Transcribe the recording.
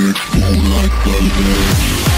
explode like balloons